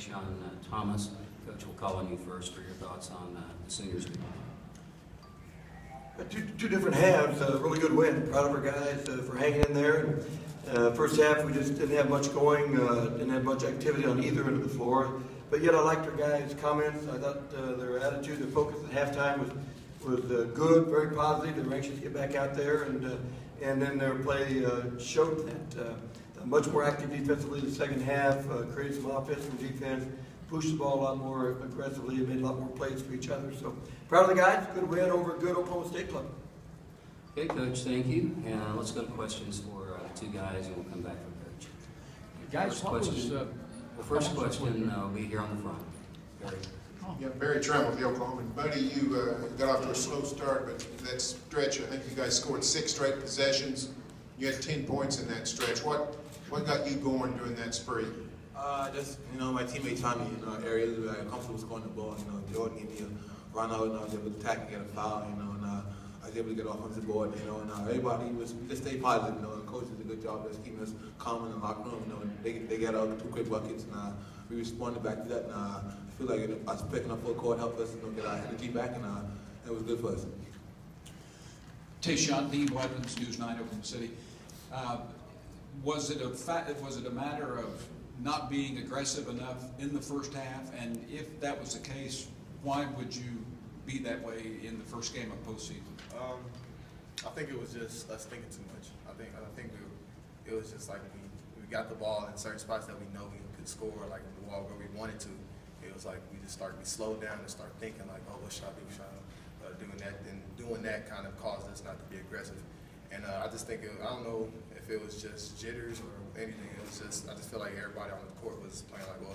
TaShawn uh, Thomas. Coach, we'll call on you first for your thoughts on uh, the seniors. Two, two different halves, uh, really good win. Proud of our guys uh, for hanging in there. Uh, first half, we just didn't have much going, uh, didn't have much activity on either end of the floor. But yet, I liked our guys' comments. I thought uh, their attitude, their focus at halftime was was uh, good, very positive. They were anxious to get back out there, and uh, and then their play uh, showed that. Uh, much more active defensively in the second half, uh, created some offense from defense, pushed the ball a lot more aggressively, and made a lot more plays for each other. So proud of the guys. Good win over a good Oklahoma State club. Okay, Coach, thank you. And let's go to questions for uh, the two guys, and we'll come back for Coach. Guys, First what was, question- uh, The first question uh, will be here on the front. Barry. Yeah, Barry with the Oklahoma. Buddy, you uh, got off to a slow start, but that stretch, I think you guys scored six straight possessions. You had 10 points in that stretch. What what got you going during that spree? Uh, just, you know, my teammate Tommy, you know, areas where I'm comfortable scoring the ball. You know, Jordan gave me a run out and I was able to tackle, and get a foul, you know, and uh, I was able to get offensive board, you know, and uh, everybody was, just stay positive, you know, and coach did a good job just keeping us calm in the locker room, you know, and they, they got out two quick buckets and uh, we responded back to that and uh, I feel like know, us picking up full court helped us, you know, get our energy back and uh, it was good for us. TaShawn, Dean Blevins, News 9 Oklahoma City. Uh, Was it a was it a matter of not being aggressive enough in the first half? And if that was the case, why would you be that way in the first game of postseason? Um, I think it was just us thinking too much. I think I think we, it was just like we, we got the ball in certain spots that we know we could score, like the wall where we wanted to. It was like we just start we slowed down and start thinking like, oh, what should I do? Should I uh, doing that? Then doing that kind of caused us not to be aggressive. And uh, I just think it, I don't know if it was just jitters or anything. It was just I just feel like everybody on the court was playing like well,